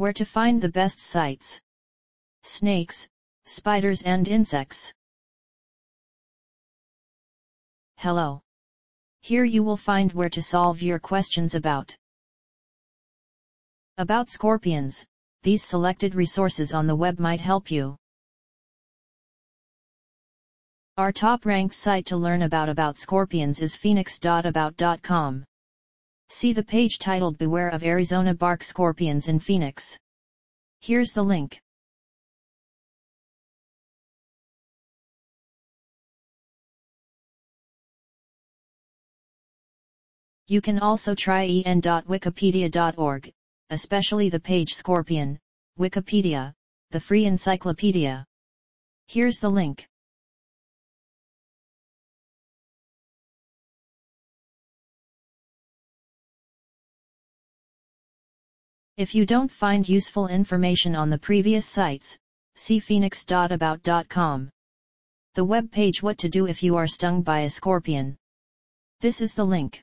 Where to find the best sites. Snakes, spiders and insects. Hello. Here you will find where to solve your questions about. About scorpions, these selected resources on the web might help you. Our top-ranked site to learn about about scorpions is phoenix.about.com. See the page titled Beware of Arizona Bark Scorpions in Phoenix. Here's the link. You can also try en.wikipedia.org, especially the page Scorpion, Wikipedia, the free encyclopedia. Here's the link. If you don't find useful information on the previous sites, see phoenix.about.com. The web page What to do if you are stung by a scorpion. This is the link.